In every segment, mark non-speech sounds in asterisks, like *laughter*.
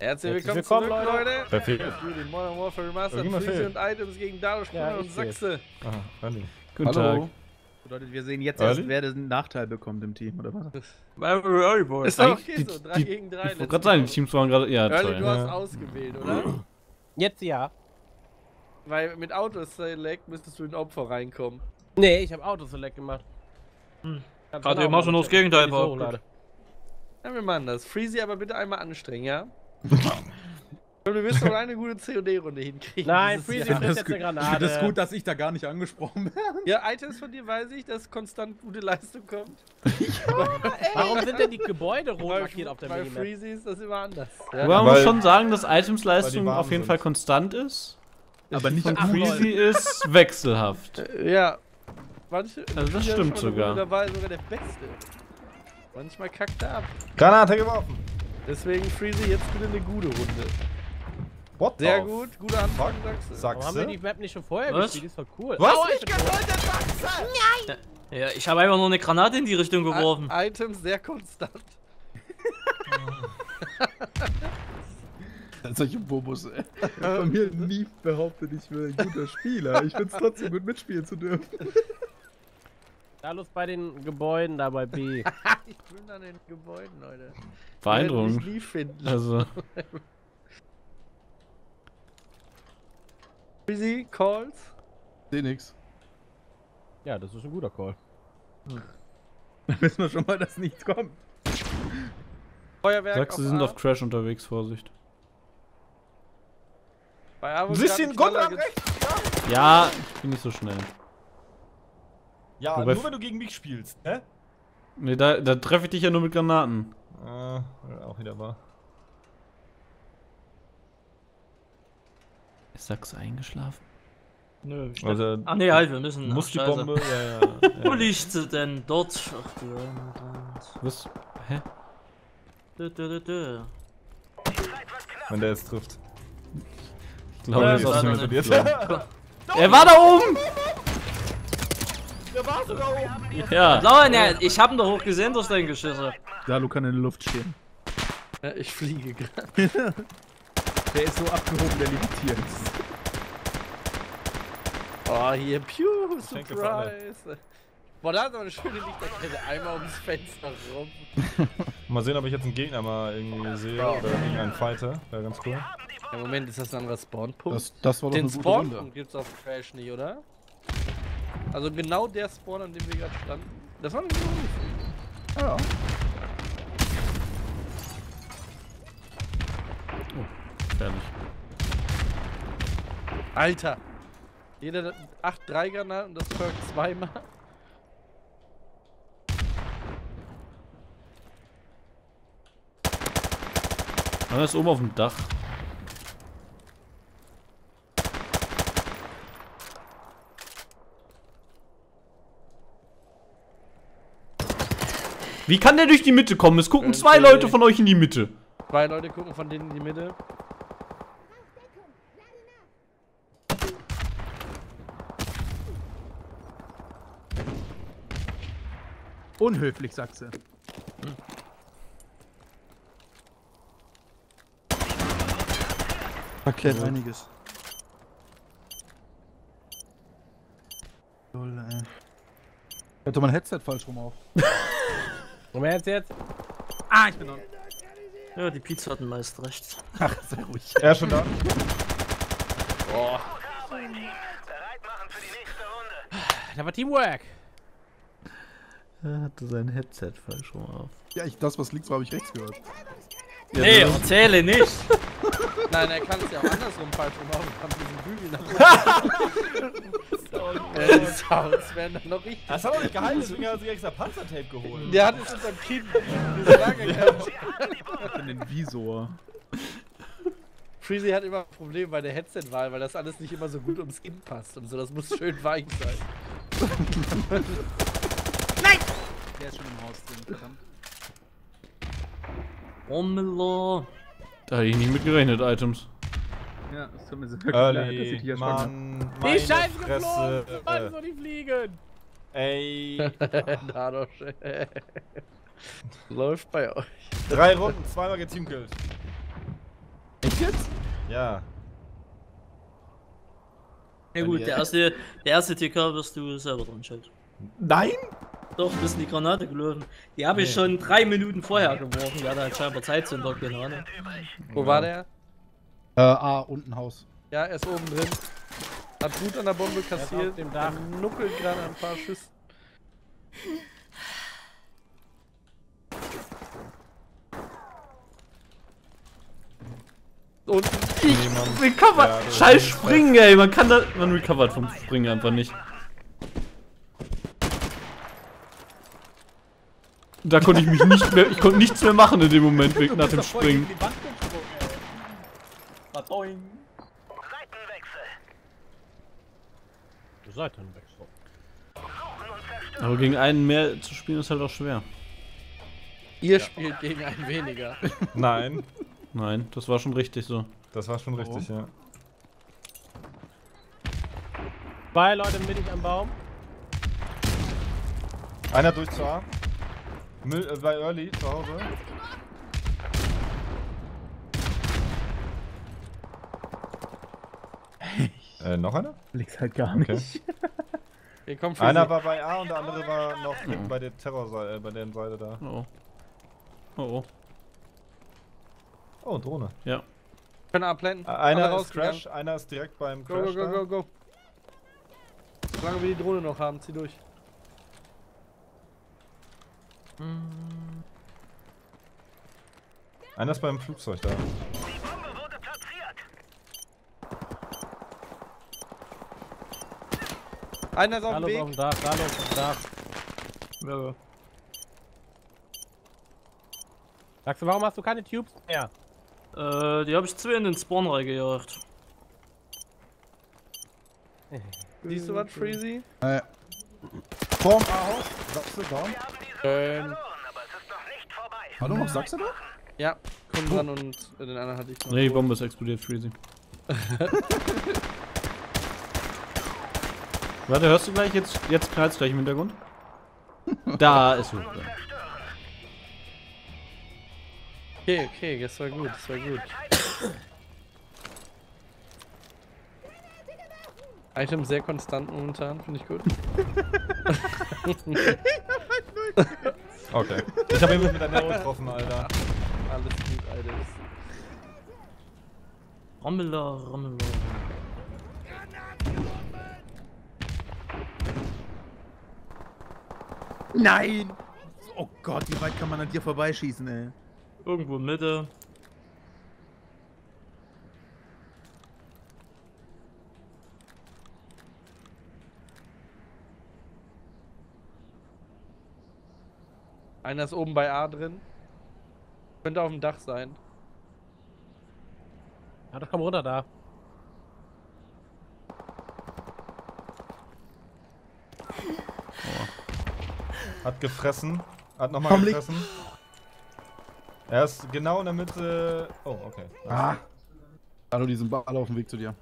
Herzlich Herzlich willkommen, willkommen, zurück, Leute. Leute. Wer fehlt? Für den Modern Warfare Remastered fehlt. und Items gegen Dado Spinner Ja, und. Sachse. Aha. Guten Hallo. Tag. Bedeutet, wir sehen jetzt Early? erst, wer den Nachteil bekommt im Team, oder was? Ist doch okay Die- so, 3 die- gegen 3. Ich wollte gerade sagen, die Teams waren gerade. Ja, Early, du hast ausgewählt, oder? Jetzt ja. Weil mit Auto-Select müsstest du in Opfer reinkommen. Nee, ich habe Autoselect gemacht. Hm. Du immer auch schon machen, das Gegenteil hochlade. Ja, wir machen das. Freezy aber bitte einmal anstrengen, ja? Du wirst doch eine gute COD-Runde hinkriegen. Nein, Freezy frisst jetzt eine Ich Granate. finde es gut, dass ich da gar nicht angesprochen werde. Ja, Items von dir weiß ich, dass konstant gute Leistung kommt. Warum sind denn die Gebäude rot markiert auf der bei? Freezy ist das immer anders. Ja, Ja? man muss schon sagen, dass Itemsleistung auf jeden sind. Fall konstant ist. Aber nicht Und Freezy ist wechselhaft. ja. Manche, Also das stimmt sogar. Dabei sogar der Beste. Manchmal kackt er ab. Granate geworfen. Deswegen Freezy jetzt bitte eine gute Runde. What Sehr the gut, gute Anfang, du. Warum haben wir die Sachse? Map nicht schon vorher Was? gespielt? Die ist doch cool. Was? Aua, Nicht ich bin tot. Ja, ich habe einfach nur eine Granate in die Richtung geworfen. I Items sehr konstant. *laughs* Solche Bobos, ey. Von mir nie behauptet, ich wäre ein guter Spieler. Ich finde es trotzdem gut mitspielen zu dürfen. Da los bei den Gebäuden, da bei B. *laughs* ich bin an den Gebäuden, Leute. Beeindruckend. Ich nie finden. Also, *laughs* Freezy, Calls. Seh nix. Ja, das ist ein guter Call. Dann wissen wir schon mal, dass nichts kommt. Feuerwerk sagst du, sie sind auf Crash unterwegs, Vorsicht. Bei Avo Bisschen Knaller Grund am geht's- rechts. Ja, ich bin nicht so schnell. Ja, Wobei- nur wenn du gegen mich spielst, hä? Nee, da, da treffe ich dich ja nur mit Granaten. Äh, auch wieder wahr. Ist Sachse eingeschlafen? Nö. ich- Also, Ach nee, halt, wir müssen. muss die scheiße. Bombe, ja, ja. *laughs* Wo ja. liegt sie denn? Dort. Ach du. Was? Hä? Dö, dö, dö, dö. Wenn der jetzt trifft. Ich glaube, Ja, ist das Bild nicht. geflogen. *laughs* Er war da oben! Der war sogar oben. Ja. Lauren, ja, ich hab ihn doch hoch gesehen durch dein Geschisse. Dalu kann in der Luft stehen. Ja, ich fliege gerade. *laughs* Der ist so abgehoben, der levitiert. Oh, hier, Pew. Surprise. Boah, da ist aber eine schöne Lichterkette. Einmal ums Fenster rum. *laughs* Mal sehen, ob ich jetzt einen Gegner mal irgendwie sehe oder irgendeinen Fighter. Wäre ganz cool. Ja, Moment, ist das ein anderer Spawnpunkt? Das, das war doch Den eine gute Runde. Spawnpunkt gibt's auf Crash nicht, oder? Also genau der Spawn, an dem wir gerade standen. Das war eine gute Runde. Ja. Fertig. Alter! Jeder 8 3 Granaten und das Perk zweimal. Er ist oben auf dem Dach. Wie kann der durch die Mitte kommen? Es gucken zwei. Leute von euch in die Mitte. Zwei Leute gucken von denen in die Mitte. Unhöflich, Sachse. Erklärt einiges. Lol, ey. Ich hatte mein Headset falsch rum auf. *laughs* Und wer jetzt jetzt? Ah, ich bin noch. Ja, die Pizza hatten meist recht. Ach, sehr ruhig. *laughs* Er ist schon da. Da war Teamwork. Er hatte sein Headset falsch rum auf. Ja, ich, das, was links war, habe ich rechts gehört. Nee, erzähle nicht. *laughs* *laughs* Nein, er kann es ja auch andersrum falsch auf. Kann diesen Bügel nach oben. äh, die Sounds werden dann noch richtig. Das hat er nicht gehalten, deswegen hat er sich extra Panzertape geholt. Der hat es unterm Kinn. *laughs* Diese lange Kante. In den Visor. Freezy hat immer ein Problem bei der Headset-Wahl, weil das alles nicht immer so gut ums Kinn passt und so. Das muss schön weich sein. *laughs* Der ist schon im Haus drin, verdammt. Rommelo. Da hätte ich nicht mit gerechnet, Items. Ja, es tut mir sehr leid, dass ich habe. Mann, Die scheiße geflogen. Mann, soll die fliegen. Ey, *laughs* da doch. *laughs* Läuft bei euch. drei Runden, zweimal geteamkillt. jetzt? Ja. Ja gut, der erste, der erste TK wirst du selber dran schuld. Nein? Doch, in die Granate gelaufen. Die habe ich schon drei Minuten vorher geworfen. Die hatte halt scheinbar Zeitzünder, keine Ahnung. Wo war der? Äh, A, unten Haus. Ja, er ist oben drin. Hat gut an der Bombe kassiert. dem Dach. Nuckelt gerade ein paar Schüsse. Und Niemand. Recover! Ja, Scheiß Springen, ey! Man kann da. Man recovert vom Springen einfach nicht. Da konnte ich mich nicht mehr. Ich konnte nichts mehr machen in dem Moment weg- nach dem Springen. Seitenwechsel. Aber gegen einen mehr zu spielen ist halt auch schwer. ihr spielt gegen einen weniger. *laughs* Nein, Nein, das war schon richtig so. das war schon richtig, ja. Zwei Leute mittig am Baum. Einer durch zu A. Müll, äh, bei Early zu Hause. Äh, noch einer? Liegt halt gar Okay. nicht. *laughs* Hier kommt Einer war bei A und der andere war noch bei der Terrorseite, äh, bei der Seite da. Oh. Oh oh. Oh, Drohne. Ja. Können abblenden. Äh, Einer Alle ist. Crash, einer ist direkt beim Go, Crash go, go, da. go, go. Solange wir die Drohne noch haben, zieh durch. Einer ist beim Flugzeug da. Einer ist auf Da dem los auf Weg. dem Dach, da los auf dem Dach. Ja, Sagst du, warum hast du keine Tubes mehr? äh, die habe ich zwei in den Spawn reingejagt. Siehst du was, Freezy? Äh. Vorm A-Haus. Sachse, down. Ähm, Hallo, noch Sachse da? ja, komm dran und äh, den anderen hatte ich noch. Nee, die Bombe ist explodiert, Freezy. *laughs* Warte, hörst du gleich? Jetzt, jetzt knallt's gleich im Hintergrund. *laughs* Da ist er. Okay, okay, das war gut, das war gut. Item sehr konstant momentan, finde ich gut. *laughs* Okay. Ich habe ihn mit der Nero getroffen, Alter. Alles gut, Alter. Rammeler, Rammeler. Nein! Oh Gott, wie weit kann man an dir vorbeischießen, ey? Irgendwo Mitte. Einer ist oben bei A drin. Könnte auf dem Dach sein. Ja, doch komm runter da. Hat gefressen. Hat nochmal gefressen. Er ist genau in der Mitte. Oh, okay. Ah! Hallo, die sind alle auf dem Weg zu dir.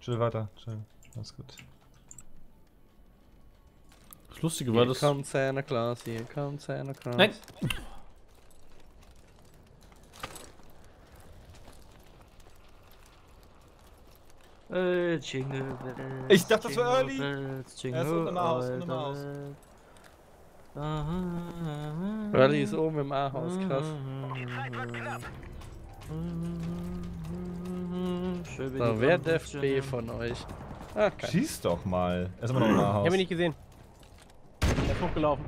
Chill weiter, chill. Alles gut. Lustige war Hier das. kommt Santa Claus, hier kommt Santa Claus. Nein. Äh, Jingle Bells. Ich dachte, das war Early. Bells, Er ist Jingle unten im Haus, all unten im the Haus. way. Aha. Early ist oben im A-Haus, krass. So, die wer Bomben def B von euch? Ah, kein. Schieß doch mal. Er ist immer noch *clears throat* im Ich A-Haus. hab ihn nicht gesehen. Er ist hochgelaufen.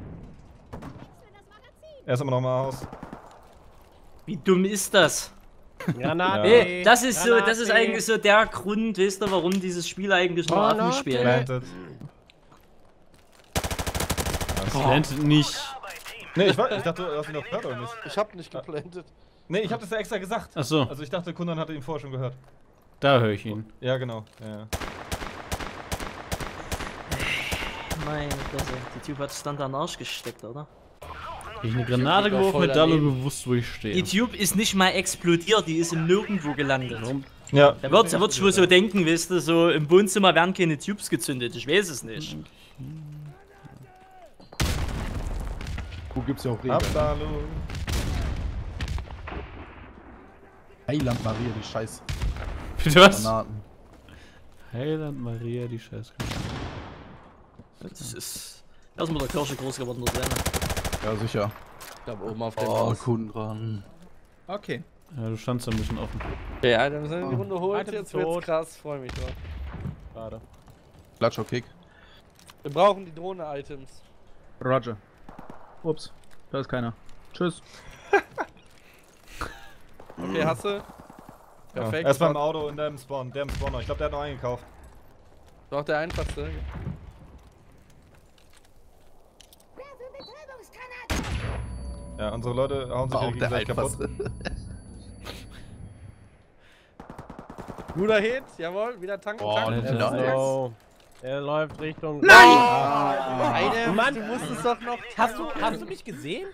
Er ist immer noch im A-Haus. Wie dumm ist das? Granate. Ja. Ey, das ist so, das ist Granate. eigentlich so der Grund, weißt du, warum dieses Spiel eigentlich nur Affen Granate. spielt. Planted. Plantet nicht. Nee, ich, war, ich dachte, du hast ihn noch gehört oder nicht? Ich hab nicht geplantet. Nee, ich hab das ja extra gesagt. Achso, Also ich dachte, Kundan hatte ihn vorher schon gehört. da höre ich ihn. Ja, genau. Ja, ja. Meine Fresse, die Typ hat es dann an den Arsch gesteckt, oder? Ich eine Granate geworfen mit Dallo gewusst, wo ich Die stehe. Tube ist nicht mal explodiert, die ist im Nirgendwo gelandet. Ja. Der wird, der wird wohl so denken, weißt du, so im Wohnzimmer werden keine Tubes gezündet. Ich weiß es nicht. Wo gibt's ja auch Regen. Abdalo. Heiland Maria, die scheiß Bitte was? Granaten. Heiland Maria, die Scheiße. Das ist erstmal der Kirche groß geworden, der Kleine. Ja, sicher. Ich glaube oben auf dem Oh, Haus. Kundran. Okay. Ja, du standst da ein bisschen offen. Ja, dann sind wir die Runde holt. Item Jetzt tot. wird's krass. Freue mich drauf. Schade. Klatscher Kick. Wir brauchen die Drohne-Items. Roger. Ups, da ist keiner. Tschüss. *laughs* Okay, hast du? Ja. Perfekt. Erstmal im Auto in dem Spawn, der im Spawner. Ich glaube, der hat noch eingekauft. Doch der einfachste. Ja, unsere Leute hauen sich Auch hier der gegenseitig kaputt. *laughs* Guter Hit, jawohl, wieder tanken, Boah, tanken. So. Er läuft Richtung. Eine, Mann. du musst es doch noch. Hast du, hast du mich gesehen?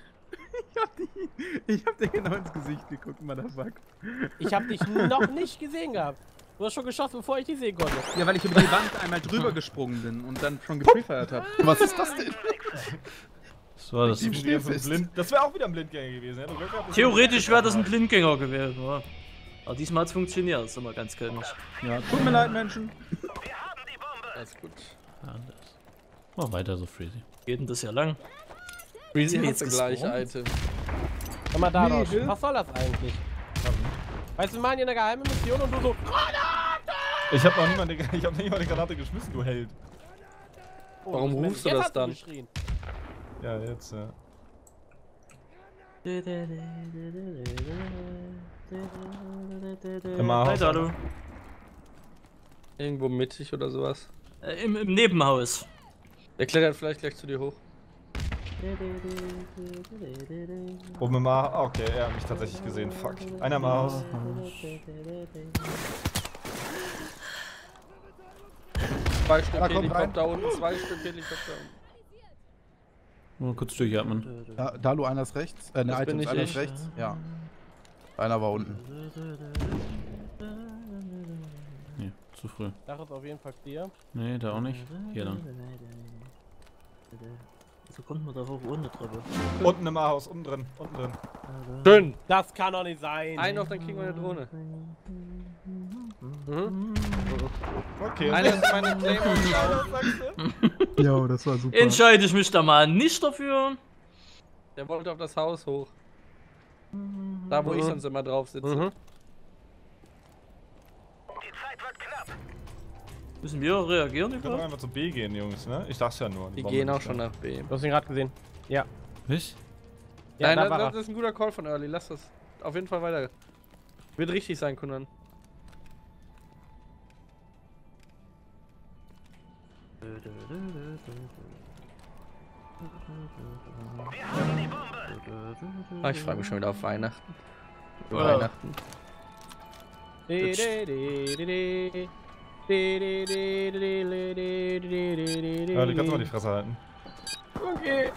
Ich hab dir genau ins Gesicht geguckt, Motherfuck. Ich habe dich noch nicht gesehen gehabt. Du hast schon geschossen, bevor ich dich sehen konnte. Ja, weil ich über die Wand einmal drüber gesprungen bin und dann schon *laughs* geprefeiert hab. Was ist das denn? *laughs* Das war das. Das wäre auch wieder ein Blindgänger gewesen. Ja? Glück gehabt, Theoretisch wäre das ein Blindgänger gewesen, ja. Aber diesmal hat es funktioniert, sind wir ganz kölnisch. Ja, tut mir leid, Menschen. Alles gut. Anders. Mach weiter so, Freezy. Geht denn das ja lang? Freezy jetzt gleich? Item. Sag mal, Dadosch, Nee, was soll das eigentlich? Weißt du, wir machen hier eine geheime Mission und du so. Ich hab noch nicht mal eine, *laughs* ich hab nicht mal eine Granate geschmissen, du Held. Oh, Warum rufst du das du dann? geschrien. Ja, jetzt, ja. Im. Weiter, du. Irgendwo mittig oder sowas. Äh, im, Im Nebenhaus. Der klettert vielleicht gleich zu dir hoch. Oben im A. ah, Okay, er hat mich tatsächlich gesehen. Fuck. Einer im A-Haus. Zwei Stück Helikopter unten, zwei Stück Helikopter unten. Mal kurz durchatmen. Da, Dalu, einer ist rechts. Äh, ne, Das bin Items, ich einer ist rechts. Ja. Einer war unten. Nee, zu früh. Dach ist auf jeden Fall clear. Nee, da auch nicht. Hier dann. So kommt man da hoch ohne Treppe. Unten im A-Haus, unten drin, unten drin. Schön. Das kann doch nicht sein. Ein noch, dann kriegen wir eine Drohne. Mhm. Okay, Einer ist meine Claymore. *laughs* Ja, das war super. Entscheide ich mich da mal nicht dafür. Der wollte auf das Haus hoch. Da, wo ich sonst immer drauf sitze. Mhm. Müssen wir reagieren Wir können einfach zu B gehen, Jungs, ne? Ich dachte ja nur. Die Bombe gehen auch schon nach B. Du hast ihn gerade gesehen. Ja. Was? Ja, Nein, da das, das ist ein guter Call von Early. Lass das auf jeden Fall weiter. Wird richtig sein, Kunan. Oh, ich freue mich schon wieder auf Weihnachten. Oh. Weihnachten. Ja, du kannst mal die Fresse halten. Okay.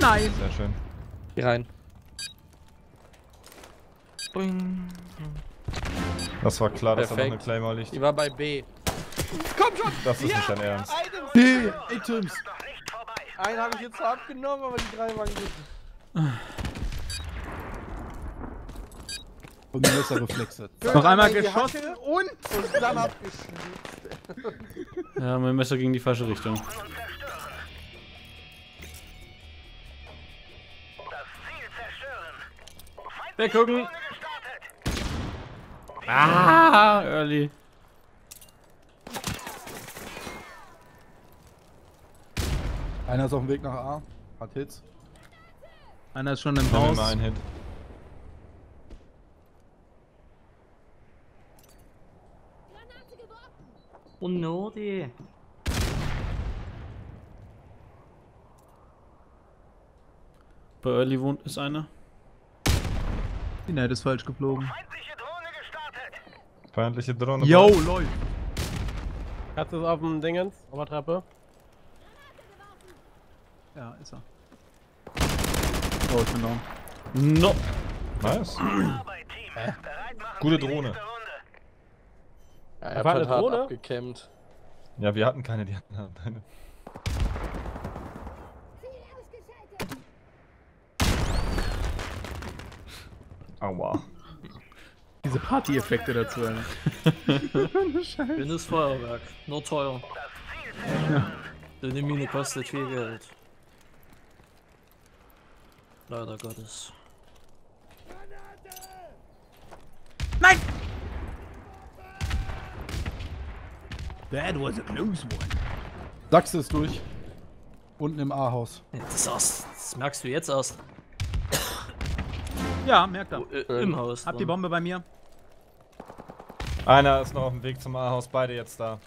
Nein. Sehr schön. Geh rein. Das war klar, Perfekt. dass da noch eine Claymore liegt. Die war bei B. Das ist nicht dein Ernst. Nee, Items. Einen habe ich jetzt zwar abgenommen, aber die drei waren gut. Und Messerreflexe. Noch einmal Die geschossen und. und dann abgeschnitten. Ja, mein Messer ging in die falsche Richtung. Weggucken. Ah, early. Einer ist auf dem Weg nach A. Hat Hits. Einer ist schon im Haus. mal einen Hit. Oh no, die. Bei Early wohnt ist einer. Die Net ist falsch geflogen. Feindliche Drohne. Yo, läuft. Katze ist auf dem Dingens, auf der Treppe. Ja, ist er. Oh, ich bin down. No. Nice. Gute Drohne. Ja, er war hat eine hart Drohne? abgecampt. Ja, wir hatten keine, die hatten halt eine. Ziel ausgeschaltet! Aua. diese Party-Effekte dazu. Alter. Schönes Feuerwerk. Nur teuer. So eine Mine kostet viel Geld. Leider Gottes. That was a close one. Sachse ist durch. Unten im A-Haus. Das, das merkst du jetzt erst. Ja, merkt er. Äh, Im Haus. Hab die. Bombe bei mir. Einer ist noch auf dem Weg zum A-Haus, beide jetzt da.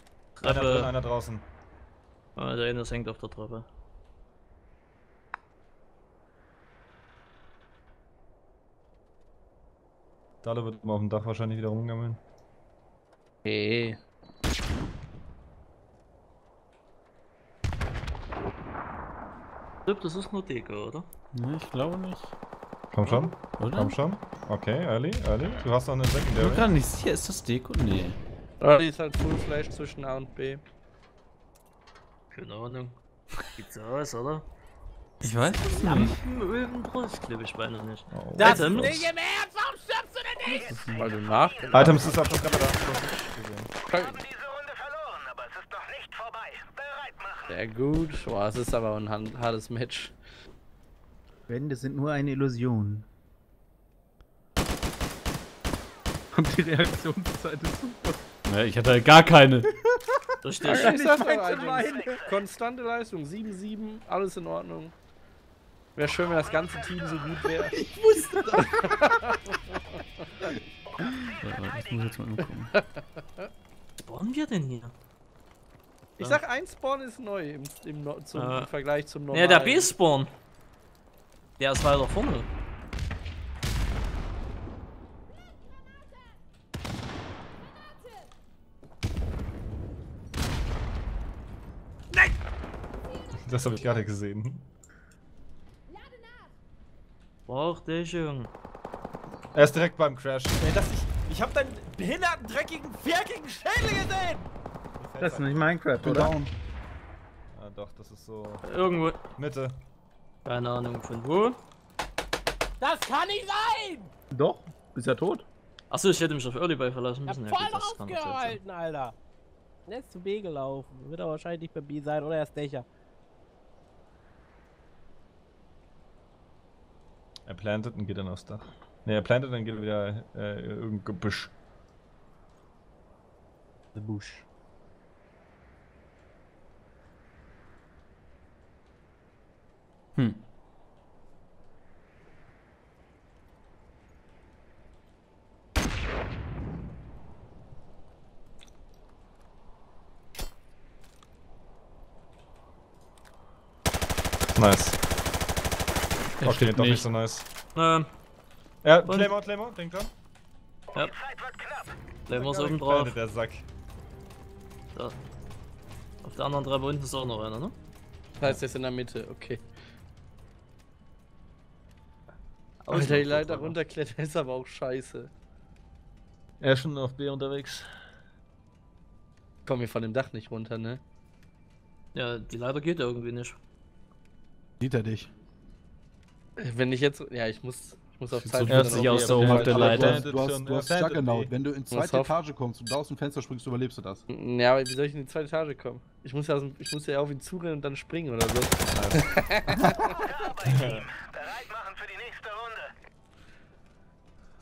Einer drin, Treppe. einer draußen. Ah, der eine das hängt auf der Treppe. Dalle wird mal auf dem Dach wahrscheinlich wieder rumgammeln. Hey. Ich glaub, das ist nur Deko, oder? Ne, ich glaube nicht. Komm schon, Oder? komm schon. Okay, Early, Early. Du hast noch eine Ich bin Secondary. nicht sicher, ist das Deko? Nee. Die ist halt Full Flash zwischen A und B. Keine Ahnung. Sieht so aus, oder? Ich weiß es nicht. Öben Brust, glaube ich, beinahe nicht. Oh. Das Items. Weil du nach. Items ist auf der Treppe da. Sehr gut. Boah, es ist aber ein hartes Match. Wände sind nur eine Illusion. *laughs* Und die Reaktionszeit ist super. Ja, ich hatte halt gar keine. *laughs* Richtig. Ich sag meine. konstante Leistung, 7-7, alles in Ordnung. Wäre schön, wenn das ganze Team so gut wäre. *laughs* Ja, ich muss jetzt mal gucken. spawnen wir denn hier? Ich sag, ein Spawn ist neu im, im, No- zum, Ah. im Vergleich zum normalen. Ja, der B-Spawn. Der ist weiter vorne. Das habe ich gerade gesehen. Brauch dich, Junge. Er ist direkt beim Crash. Ich hab deinen behinderten, dreckigen, ferkigen Schädel gesehen! Das ist nicht Minecraft, Bin oder? down. Ah, doch, das ist so. Irgendwo. Mitte. Keine Ahnung von wo. Das kann nicht sein! Doch, ist ja tot. Achso, ich hätte mich auf Early Buy verlassen Ich hab müssen. voll gut, das draufgehalten, Alter. Der ist zu B gelaufen. Wird aber wahrscheinlich nicht bei B sein oder er ist Dächer. Er plantet und geht dann aufs Dach. Ne, er plantet und geht wieder äh, in irgendein Gebüsch. The Bush. Hm. Nice. Er Okay, doch nicht nicht. so nice. Ähm, Ja, Und- Claymore, Claymore, denk dran. bleiben wir oben drauf. Der Sack. Da. Auf der anderen Treppe unten ist auch noch einer, ne? Das heißt, er ist in der Mitte, okay. Außen Alter, die Leiter runterklettern ist aber auch scheiße. Er ist schon auf B unterwegs. Komm hier von dem Dach nicht runter, ne? Ja, die Leiter geht irgendwie nicht. Sieht er dich. Wenn ich jetzt. Ja, ich muss. Ich muss auf Zeit dann auch aus oben auf der Leiter. Du hast, du hast, er Juggernaut. Wenn du in Muss zweite. Etage kommst und da aus dem Fenster springst, überlebst du das. Ja, aber wie soll ich in die zweite Etage kommen? Ich muss ja, aus dem, ich muss ja auf ihn zurennen und dann springen oder so. *laughs*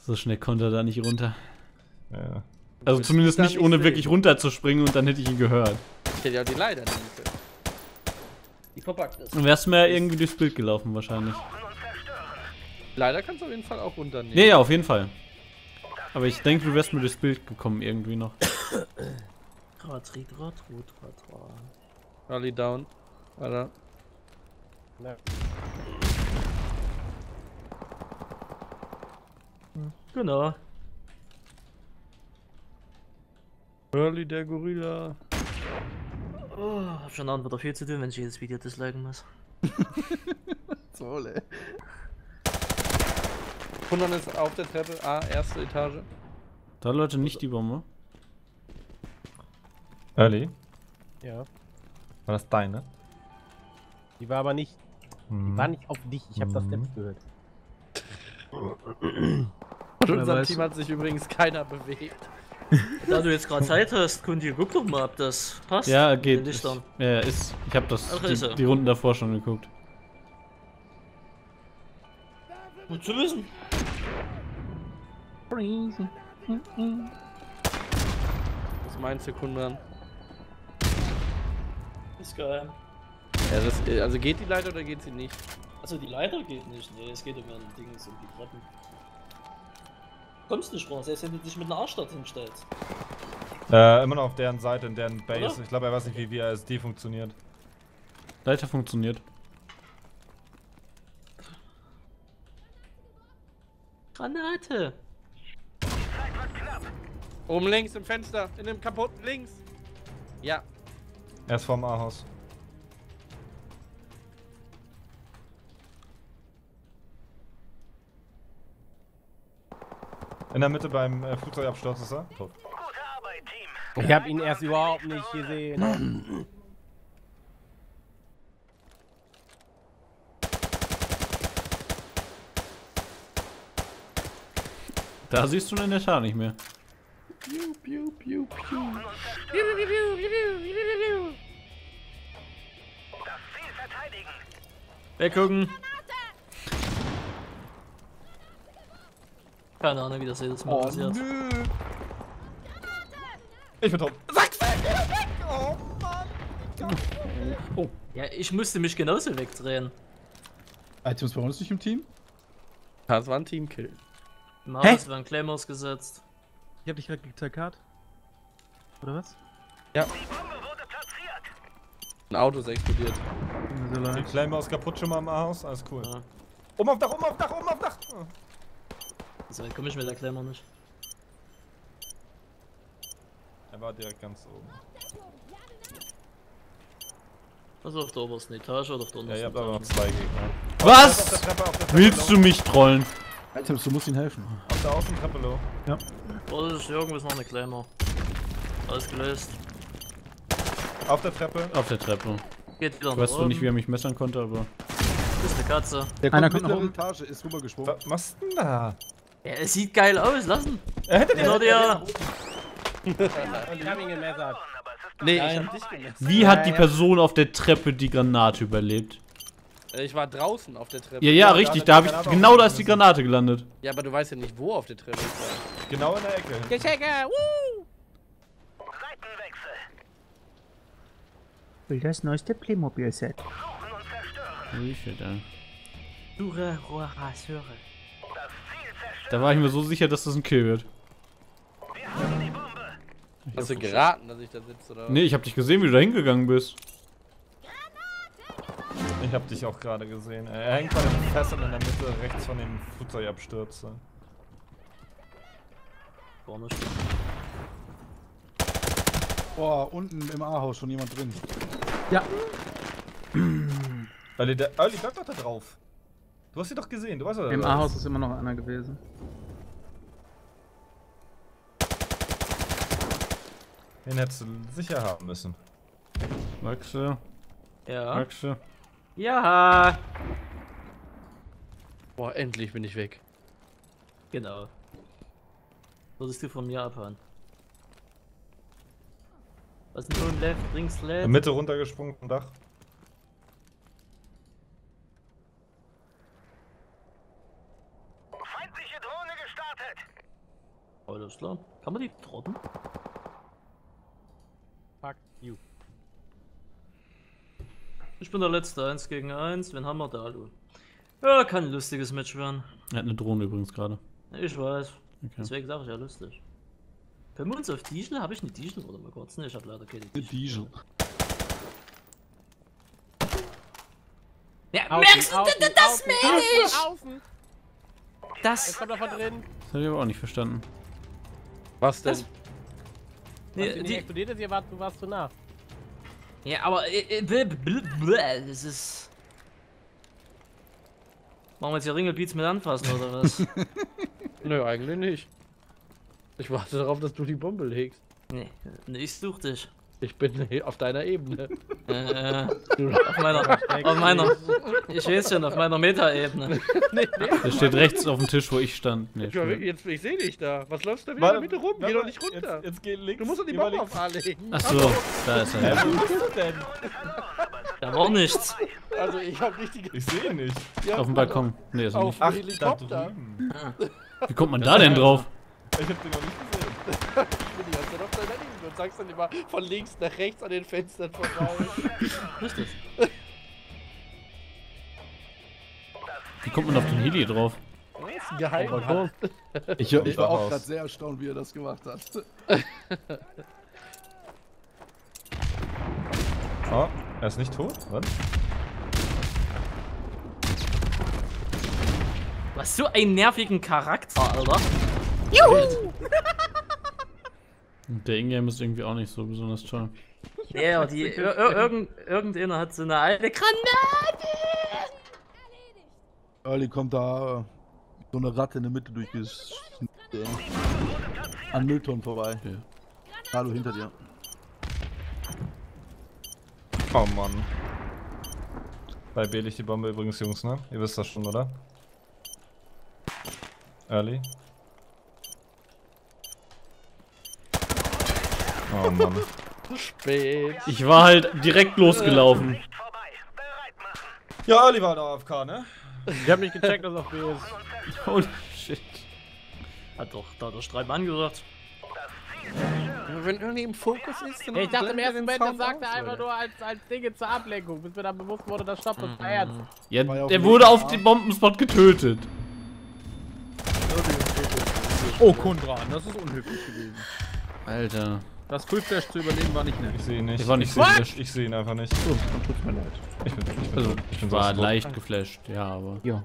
So schnell konnte er da nicht runter. Ja. Also zumindest nicht nicht ohne sehen? wirklich runterzuspringen und dann hätte ich ihn gehört. Ich hätte ja auch die Leiter der Mitte. Die verpackt ist. Dann wärst du mir irgendwie durchs Bild gelaufen wahrscheinlich. Leider kannst du auf jeden Fall auch runternehmen. Nee, ja, auf jeden Fall. Aber ich denke, du wärst mir durchs Bild gekommen irgendwie noch. Trat, trat, trat. Early down. Alter. Genau. Early der Gorilla. Oh, hab schon Abend wieder viel zu tun, wenn ich jedes Video disliken muss. *laughs* *laughs* So, ey. Kundern ist auf der Treppe. A, erste Etage. Da Leute nicht die Bombe. Early, Ja. war das deine? Die war aber nicht. Die Hm. war nicht auf dich. Ich habe das Mhm. Steps gehört. Von Wer unserem. Team hat sich übrigens keiner bewegt. *laughs* Da du jetzt gerade Zeit hast, Kundi, guck doch mal, ob das passt. Ja, geht. Ich, ja, ist. Ich habe das Ach, ist er. die, die Runden davor schon geguckt. Gut zu wissen. Was meinst du, Kundan? Ist geil. Ja, das, also geht die Leiter oder geht sie nicht? Also die Leiter geht nicht, nee, es geht um ein Ding, um die Treppen. Kommst nicht runter, selbst wenn du dich mit einer Arsch dorthin stellst. Äh, immer noch auf deren Seite, in deren Base. Oder? Ich glaube, er weiß nicht, wie VRSD funktioniert. Leiter funktioniert. Granate! Oben links im Fenster, in dem kaputten links. Ja, Er ist vorm A-Haus. In der Mitte beim äh, Flugzeugabsturz ist er. Tot. Ich hab ihn erst überhaupt nicht gesehen. *clears throat* *clears throat* Da siehst du ihn in der Tat nicht mehr. Weggucken! Keine Ahnung, wie das jedes Mal passiert. Ich bin tot. Ja, ich musste mich genauso wegdrehen. Items bei uns nicht im Team? das war ein Teamkill. Im Haus werden Claymores gesetzt. Ich hab dich gerade gezerkart. Oder was? Ein Auto ist explodiert. So Die leid. Claymore ist kaputt schon mal im A-Haus. Alles cool. Ja. Oben auf Dach, oben auf Dach, oben auf Dach. Oh. Also komm ich mit der Claymore nicht. Er war direkt ganz oben. Also auf der obersten Etage oder auf der Ja, untersten ihr habt aber noch Etage. zwei Gegner. Was? Willst du mich trollen? Items, du musst ihnen helfen. Auf der Außentreppe low. Oh, das ist noch eine Claymore. Alles gelöst. Auf der Treppe. Auf der Treppe. Geht wieder Ich weiß zwar nicht, wie er mich messern konnte, aber. Das ist eine Katze. Der Einer kommt nach oben. Etage, ist rübergesprungen. Was machst du denn da? Ja, es sieht geil aus, lassen. Er hätte Genau der. Ich hab ihn gemessert. Nee, ich Nein. hab dich gemessen. Wie hat die Person auf der Treppe die Granate überlebt? Äh, Ich war draußen auf der Treppe. Ja, ja, da richtig. Da die habe ich. Genau da ist die Granate gelandet. Ja, aber du weißt ja nicht, wo auf der Treppe ich war. Genau in der Ecke. Geschenke! Woo! Will das neueste Playmobil-Set. Wie viel denn? Dure Rohrasöre. Da war ich mir so sicher, dass das ein Kill wird. Hast du geraten, dass ich da sitze, oder? Nee, ich habe dich gesehen, wie du da hingegangen bist. Ich hab dich auch gerade gesehen. Er hängt bei den Fässern in der Mitte rechts von dem Flugzeugabsturz. Gar nicht. Boah, unten im A-Haus schon jemand drin. Olli, der, Olli, bleib doch da drauf. Du hast sie doch gesehen, du weißt doch. Im A-Haus ist immer noch einer gewesen. Den hättest du sicher haben müssen. Maxe, Ja. Maxe. Ja. Boah, endlich bin ich weg. Genau. Würdest du von mir abhauen? Was ist denn left, links, In left? Mitte runtergesprungen vom Dach. Alles klar. Kann man die trotten? Fuck you. Ich bin der letzte 1 gegen 1. Wen haben wir da, Alu? Ja, kann ein lustiges Match werden. Er hat eine Drohne übrigens gerade. Ich weiß. Okay. Deswegen sage ich ja lustig. Können wir uns auf Diesel? Habe ich eine Diesel? Oder mal kurz? Ne, ich habe leider keine Diesel. Diesel. Ja, Außen, merkst du außen, das, das außen, meine ich? Jetzt Das. kommt drin. Das habe ich aber auch nicht verstanden. Was denn? Das- Was Nee, die, die, explodiert ist, ihr wart, du warst zu nah. Ja, aber. Äh, äh, bl- das ist. Machen wir jetzt hier Ringelbeats mit anfassen oder was? *laughs* Nö, eigentlich nicht. Ich warte darauf, dass du die Bombe legst. nee, nee, ich such dich. Ich bin auf deiner Ebene. Äh, *laughs* auf meiner, auf meiner, ich weiß schon, auf meiner Metaebene. *laughs* nee, nee. Der steht rechts auf dem Tisch, wo ich stand. Nee, Ich, jetzt, ich sehe dich da. Was läufst du da wieder in der Mitte rum? Geh doch nicht runter. Jetzt, jetzt geh links. du musst doch die Bombe auf A legen. Ach so, *laughs* da ist er. wo bist du denn? Da war nichts. Also ich hab nicht die Ich sehe ihn nicht. ja, Auf dem Balkon. Nee, ist Auf nicht. Ach, da Helikopter. drüben. Wie kommt man da denn drauf? Ich hab den noch nicht gesehen. Ich bin die ganze Zeit auf deiner Ebene und sagst dann immer von links nach rechts an den Fenstern vorbei. Richtig. Wie kommt man auf den Heli drauf? Das ist ein Geheimnis. Ich, ich war auch gerade sehr erstaunt, wie er das gemacht hat. Oh, er ist nicht tot? Was? Was so einen nervigen Charakter, Alter. Und Der Ingame ist irgendwie auch nicht so besonders toll. Ja, die, ir ir irgend, irgendeiner hat so eine alte Granate. Early kommt da äh, so eine Ratte in der Mitte durchges... äh, an Mülltonnen vorbei. Ja. Hallo hinter dir. Oh Mann. Bei B liegt die Bombe übrigens, Jungs, ne? Ihr wisst das schon, oder? Early. Oh Mann. Spät. Ich war halt direkt losgelaufen. Ja, Early war da AFK, ne? Ich hab nicht gecheckt, dass auf B ist. *laughs* Holy shit. Hat doch da der Streib angesagt. Wenn irgendwie im Fokus ist, dann Ich dachte im ersten Moment, Sound sagt er einfach nur als, als Dinge zur Ablenkung, bis mir dann bewusst wurde, das Stopp ist ernst. Ja, War ja der dem wurde auf dem Bombenspot getötet. Oh, Kundran, das ist unhöflich gewesen. Alter. Das Fullflash zu überleben war nicht nett. Ich sehe ihn nicht. Ich war nicht ich sehe geflasht. ich seh ihn einfach nicht. So, dann tut's mir leid. Ich bin, ich bin, Also, ich bin ich war so leicht geflasht, ja, aber. Ja.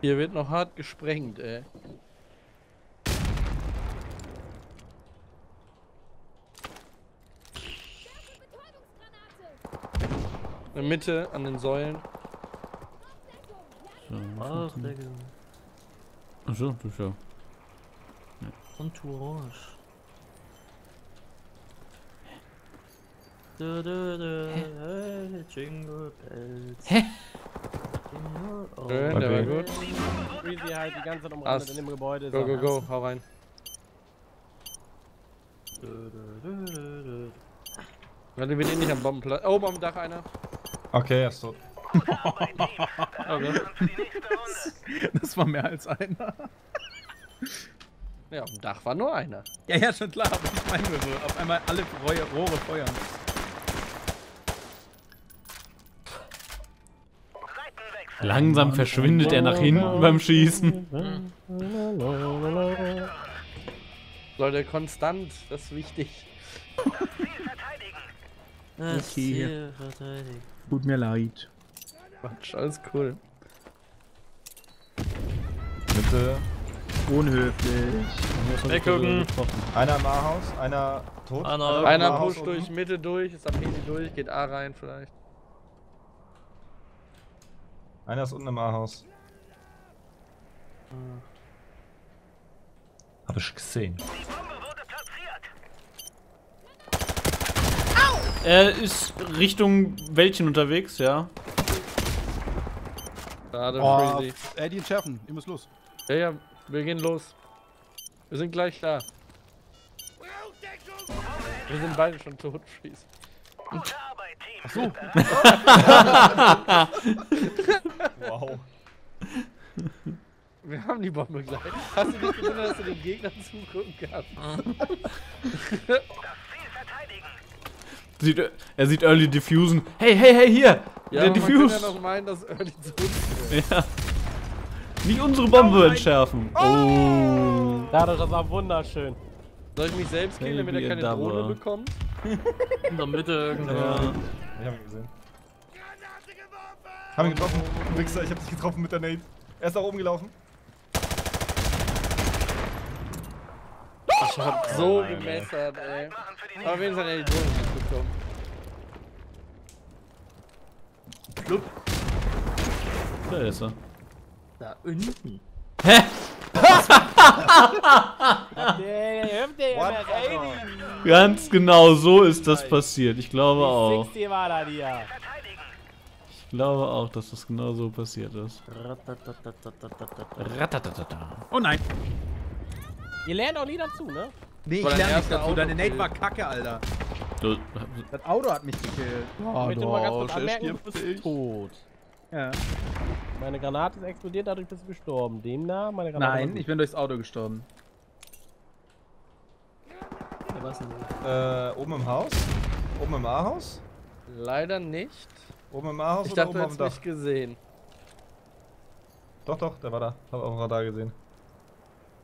Hier wird noch hart gesprengt, ey. In der Mitte, an den Säulen. So. Ach, Digga. Achso, du schon. Entourage. Du, du, du, hey, Jingle Bells. Hä? Jingle Schön, der war Okay. gut. Breezy halt die ganze Zeit umrandet in dem Gebäude. Go, so. go, go, hau rein. Die wird eh nicht am Bombenplatz. Oh, am Dach einer. Okay, er ist tot. Okay. *laughs* Das war mehr als einer. Ja, am Dach war nur einer. Ja, ja, schon klar, aber ich meine nur so, auf einmal alle Rohre feuern. Langsam verschwindet er nach hinten beim Schießen. Leute, konstant, das ist wichtig. Das Okay. Tut mir leid. Quatsch, alles cool. Bitte. Unhöflich. Weggucken. Einer im A-Haus, einer tot. Einer- im Einer pusht durch Mitte durch, ist am Heli durch, geht A rein vielleicht. Einer ist unten im A-Haus. Hab ich gesehen. Er ist Richtung Wäldchen unterwegs, ja. Schade, Oh, Freezy. Eddie entschärfen, ihr müsst los. Ja, ja, wir gehen los. Wir sind gleich da. Wir sind beide schon tot, Freeze. Wow. Wir haben die Bombe gleich. Hast du dich gewundert, dass du den Gegnern zugucken kannst? Sieht, er sieht Early Diffusen. Hey, hey, hey, hier! Ja, der man könnte ja Diffuse! noch meinen, dass Early zu uns. Ja. Nicht unsere Bombe entschärfen. Oh. Dadurch, das war wunderschön. Soll ich mich selbst killen, damit er keine Drohne double. bekommt? In der Mitte irgendwo. Ja. Ich hab ihn gesehen. Hab ihn getroffen. Wichser, ich hab dich getroffen mit der Nate. Er ist nach oben gelaufen. Ich hab so gemessert, ey. Aber wenigstens hat er die Drohne nicht bekommen. Da ist er. Da unten. Hä? Der hüpft der What? immer rein. Ganz genau so ist das passiert. Ich glaube auch. 60 war da dir. Ich glaube auch, dass das genau so passiert ist. Oh nein. Ihr lernt auch nie dazu, ne? Nee, ich lerne nicht dazu. Deine Nate war kacke, Alter. Das Auto hat mich gekillt. Ah, Ich möchte mal ganz kurz Dorsch, er anmerken, du bist tot. Ja. Meine Granate ist explodiert, dadurch bist du gestorben. Demnach, meine Granate. Nein, ich bin durchs Auto gestorben. Ja, was denn? Äh, oben im Haus? Oben im A-Haus? Leider nicht. Oben im A-Haus Ich oder dachte, oben du auf dem hättest Dach? mich gesehen. Doch, doch, der war da. Hab auf dem Radar gesehen.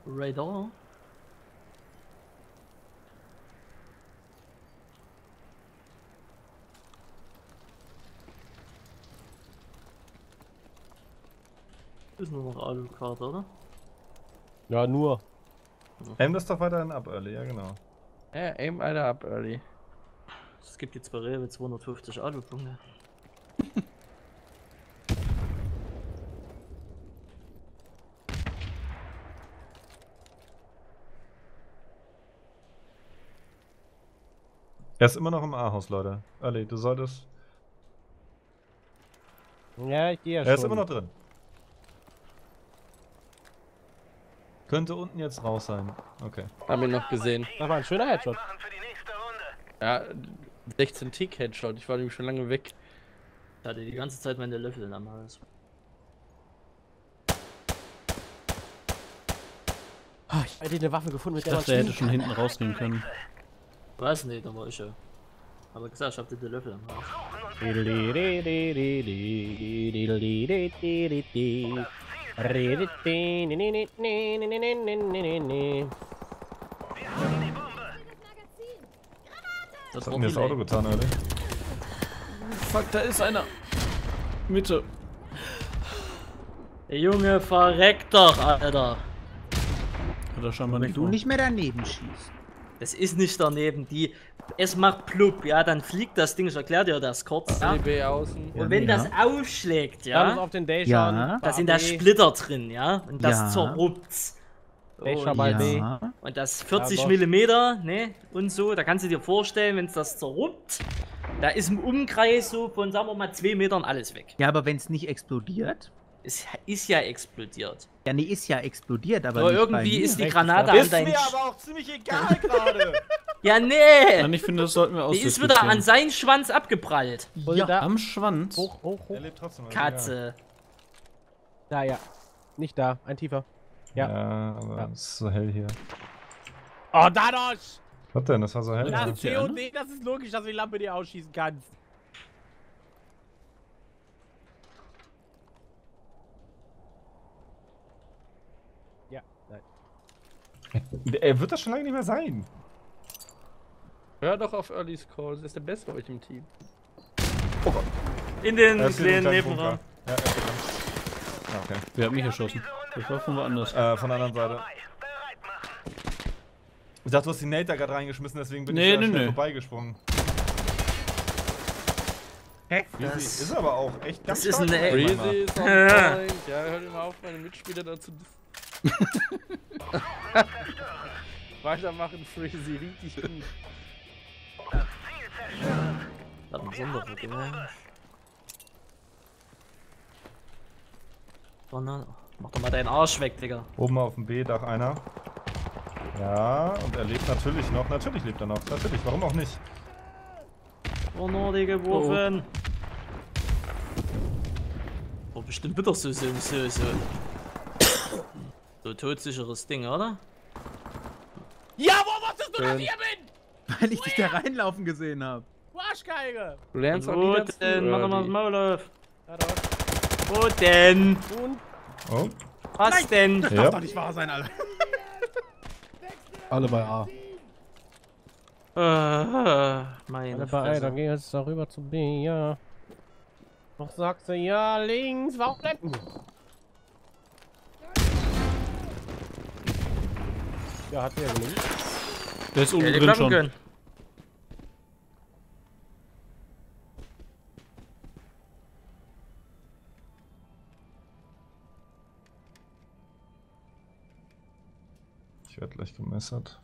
Radar? Ist nur noch Alucard, oder? Ja, nur. Aim das doch weiterhin ab, Early, ja genau. Ja, aim einer ab, early. Es gibt jetzt bei Rewe 250 Alupunkte. *laughs* Er ist immer noch im A-Haus, Leute. Early, du solltest... Ja, ich gehe ja schon. Er ist immer noch drin. Könnte unten jetzt raus sein. Okay. Hab ihn noch gesehen. Das war ein schöner Headshot. Ja, 16 Tick Headshot. Ich war nämlich schon lange weg. Ich hatte die ganze Zeit meine Löffel am Hals. Ah, ich hätte eine Waffe gefunden, mit ich der dachte, er hätte schon hinten rausgehen können. Weiß nicht, war ich ja. Aber gesagt, ich hab die Löffel am Hals. Das Was war hat mir das. Auto getan, Early? Fuck, da ist einer. Mitte. Der Junge, verreck doch, Alter. Hat er scheinbar Wenn nicht du nicht mehr daneben schießt. Das ist nicht daneben. Die, es macht plupp, ja, dann fliegt das Ding. Ich erklär dir das kurz. Ja? Außen. Und wenn Ja. das aufschlägt, Ja, ja, auf den Day Ja. da sind da Splitter drin, ja, und das Ja. zerrupft. Day Und, schau mal B. Ja. und das 40 doch. Millimeter, ne, und so, da kannst du dir vorstellen, wenn es das zerrupft, da ist im Umkreis so von, sagen wir mal, zwei Metern alles weg. ja, aber wenn es nicht explodiert. Es ist ja explodiert. Ja, nee, ist ja explodiert, aber. Aber nicht bei irgendwie mir. ist die Granate ja. an dein. Sch- auch ziemlich egal gerade. *laughs* Ja, nee! Nein, ich finde, das sollten wir Die ist wieder an ausdiskutieren. seinen Schwanz abgeprallt. Ja. Da. Am Schwanz. Hoch, hoch, hoch. er lebt trotzdem. also Katze. Da, ja. Nicht da, ein tiefer. Ja, Ja. ja aber Ja. es ist so hell hier. Oh, Dadosch! Was denn? Das war so hell? Das Ja. ist COD, das ist logisch, dass du die Lampe dir ausschießen kannst. Ja, nein. Er wird das schon lange nicht mehr sein. Hör doch auf Early's Call. Das ist der Beste bei euch im Team. In den Er ist hier kleinen Nebenraum. Ja, er ist drin. Ja, okay. Wer hat mich erschossen? Das war von woanders. Äh, von der anderen Seite. Ich dachte, du hast die Nate da gerade reingeschmissen, deswegen bin Nee, ich da nee, schnell nee. vorbeigesprungen. Freezy ist aber auch echt ganz Das ist stark, eine-. Breezy ist. *laughs* Ja, hört immer auf, meine Mitspieler dazu. *laughs* Weitermachen, Freezy. Richtig gut. Das hat ein besonderer Gehör. Oh nein. Mach doch mal deinen Arsch weg, Digga. Oben auf dem B-Dach einer. Ja, und er lebt natürlich noch. Natürlich lebt er noch. Natürlich, warum auch nicht? Oh no, die geworfen. Oh, bestimmt wieder so, so, so, so. So todsicheres Ding, oder? Ja, wo wolltest du, dass ich hier bin? *laughs* Weil ich dich da reinlaufen gesehen habe. Du Arschgeige! Du lernst auch nie Wo dazu, denn? Mach doch mal das. Maul auf. Wo denn? Und Oh, Was denn? Das Ja. darf doch nicht wahr sein, Alter. Alle bei A. Äh, meine alle bei A, dann geh jetzt darüber zu B, ja. Doch sagst du, ja, links, warum bleibt denn? Ja, hat der gelingt. Der ist oben Hätte drin schon. können. ich werde gleich gemessert.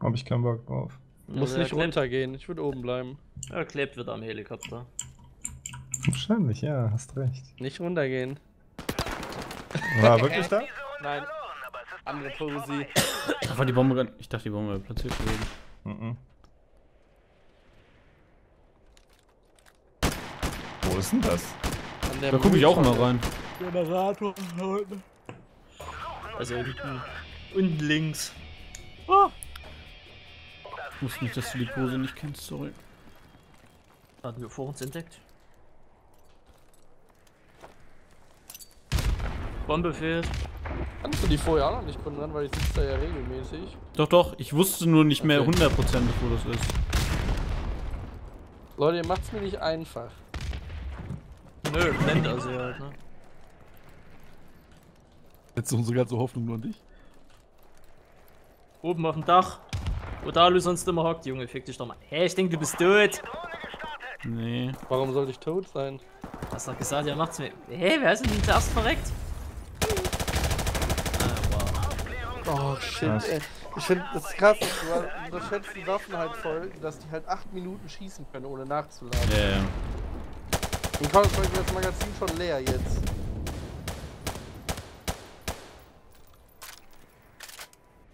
Hab ich keinen Bock drauf. Muss Also, nicht er runtergehen, ich würde oben bleiben. Er klebt wieder am Helikopter. Wahrscheinlich, ja, hast recht. Nicht runtergehen. War er wirklich da? Nein. Andere Posi. War die Bombe gar Ich dachte, die Bombe wäre platziert gewesen. Mhm. Wo ist denn das? An der Da gucke ich auch mal rein. Generator unten. Also unten. Unten links. Ich wusste nicht, dass du die Pose nicht kennst, sorry. Hatten wir vor uns entdeckt. Bombe fehlt. Kannst du die vorher auch noch nicht kundern, weil ich sitze da ja regelmäßig. Doch, doch, ich wusste nur nicht mehr Okay. hundertprozentig, wo das ist. Leute, ihr macht's mir nicht einfach. Nö, blendet also halt, ne? Jetzt unsere ganze Hoffnung nur an dich. Oben auf dem Dach. Wo Dalu sonst immer hockt, Junge, fick dich doch mal. Hä, ich denk, du bist tot. Nee. Warum sollte ich tot sein? Hast doch gesagt, ja macht's mir. Hä, wer ist denn zuerst verreckt? Oh shit, Was? ey. Ich finde das ist krass, du unterschätzt die Waffen halt voll, dass die halt 8 Minuten schießen können, ohne nachzuladen. Ja, ja. Und kaum ist das Magazin schon leer jetzt.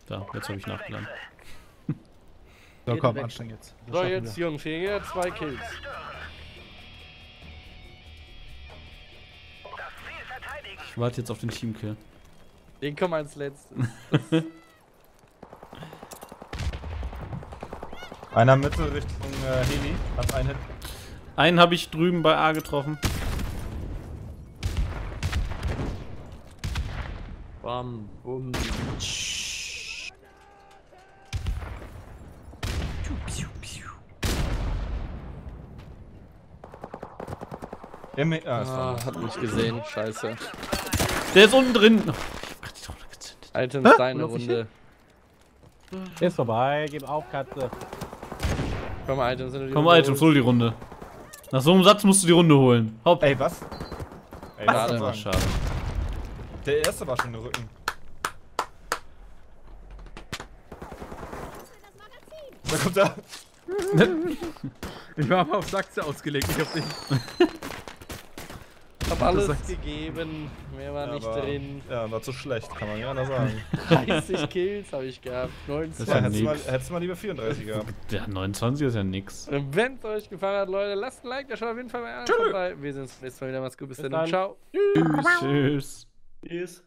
Da, jetzt habe ich nachgeladen. So, komm, weg. anstrengend jetzt. Das So, jetzt wir. Jungs, hier zwei Kills. Ich warte jetzt auf den Teamkill. Den kommen wir als letztes. *laughs* Einer Mitte Richtung äh, Heli. Hat einen Hit. Einen habe ich drüben bei A getroffen. Bam, bum. Ist Ah, ah. hat mich gesehen, scheiße. Der ist unten drin. Oh, ich hab grad die Gezündet. Items, deine Runde. Ist vorbei, gib auf, Katze. Komm, Items, du die Komm, Runde Items, hol die Runde. Nach so einem Satz musst du die Runde holen. Hopp. Ey, was? Ey, Was? Ah, ich schade. Der erste war schon der Rücken. Da kommt er. *laughs* Ich war aber auf Sachse ausgelegt, ich hab nicht. *laughs* Hab alles sagt's. gegeben, mehr war nicht aber, drin. Ja, war zu schlecht, kann man gerne sagen. *laughs* 30 Kills habe ich gehabt, Das 19. ist Ja, ja hättest du mal, hättest mal lieber 34 gehabt. Der 29 ist ja nix. Wenn es euch gefallen hat, Leute, lasst ein Like, da schaut auf jeden Fall mal vorbei. Wir sehen uns beim nächsten Mal wieder. Macht's gut, bis, Bis dann dann. ciao. Tschüss. Tschüss.